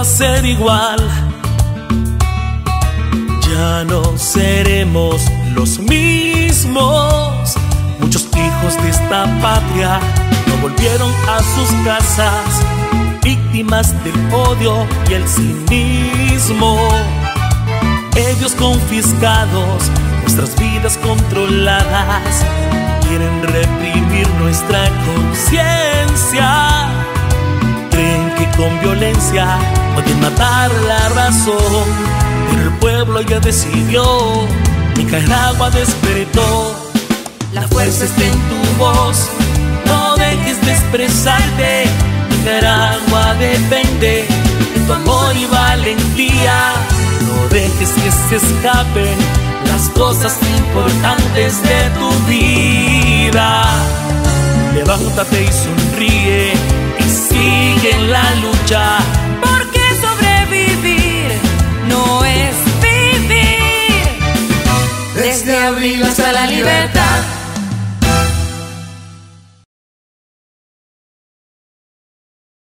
a ser igual. Ya no seremos los mismos. Muchos hijos de esta patria no volvieron a sus casas, víctimas del odio y el cinismo. Ellos confiscados, nuestras vidas controladas, quieren reprimir nuestra conciencia. Con violencia pueden matar la razón, pero el pueblo ya decidió. Nicaragua despertó, la fuerza está en tu voz, no dejes de expresarte. Nicaragua depende de tu amor y valentía. No dejes que se escapen las cosas importantes de tu vida. Levántate y sonríe Desde abril hasta la libertad